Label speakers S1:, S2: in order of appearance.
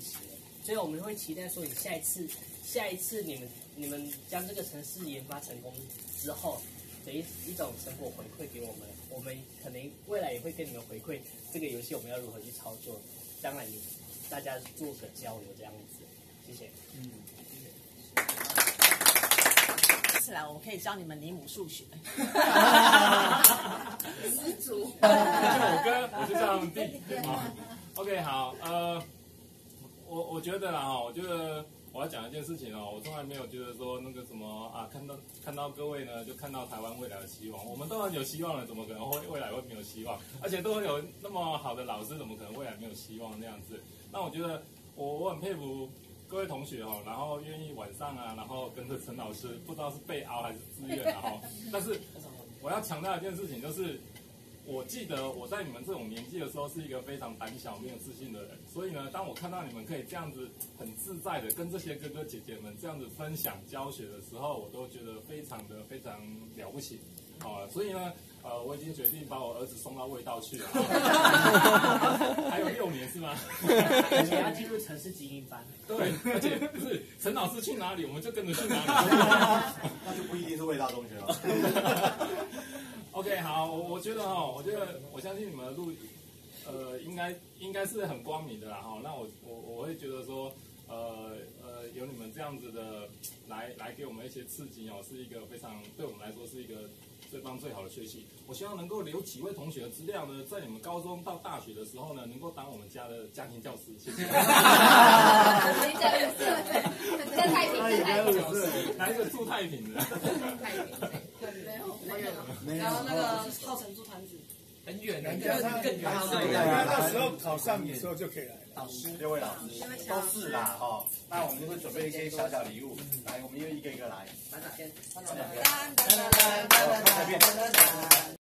S1: 所以我们会期待说，你下一次，下一次你们你们将这个城市研发成功之后的一一种成果回馈给我们，我们可能未来也会跟你们回馈这个游戏我们要如何去操作。当然，大家做个交流这样子，谢谢。嗯。
S2: 次来，我们可以教你们尼姆数学。
S3: 十足。
S4: 我哥，我是他们弟。OK，好，呃。我我觉得啦哈，我觉得我要讲一件事情哦，我从来没有觉得说那个什么啊，看到看到各位呢，就看到台湾未来的希望。我们都很有希望了，怎么可能会未来会没有希望？而且都有那么好的老师，怎么可能未来没有希望那样子？那我觉得我我很佩服各位同学哦，然后愿意晚上啊，然后跟着陈老师，不知道是被熬还是自愿然后，但是我要强调一件事情就是。我记得我在你们这种年纪的时候是一个非常胆小、没有自信的人，所以呢，当我看到你们可以这样子很自在的跟这些哥哥姐姐们这样子分享教学的时候，我都觉得非常的非常了不起，啊，所以呢，呃，我已经决定把我儿子送到味道去了，还有六年是吗？
S1: 而且要进入城市精英班。
S4: 对，而且不是陈老师去哪里，我们就跟着去哪里，
S5: 那就不一定是味道中学了。
S4: 我觉得哈，我觉得我相信你们的路，呃，应该应该是很光明的啦哈。那我我我会觉得说，呃呃，有你们这样子的来来给我们一些刺激哦，是一个非常对我们来说是一个最棒最好的学习。我希望能够留几位同学的资料呢，在你们高中到大学的时候呢，能够当我们家的家庭教师。谢谢。
S3: 太平，太平，
S4: 来一个住太平的。
S3: 太平。
S2: 然后那个号称住团子，
S1: 很远，
S2: 更
S1: 更远。
S6: 那时候考上的时候就可以来。
S5: 老师，六位老师都是啦，哈。那我们就会准备一些小小礼物，来，我们就一个一个来。
S3: 班长先，
S5: 班长先。